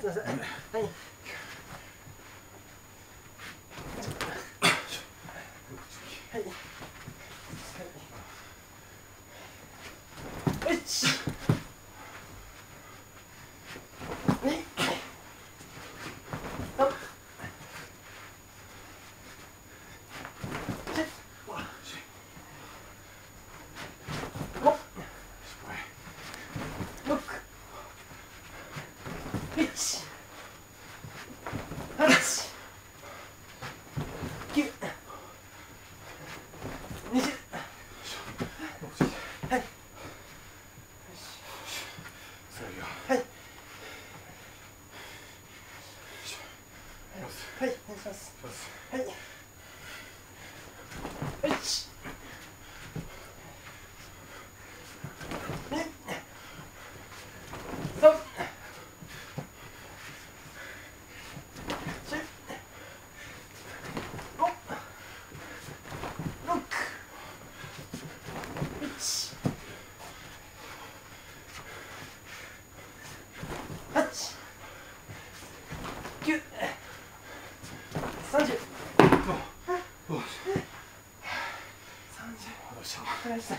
すいませんはい、い。はい。はい。fresa.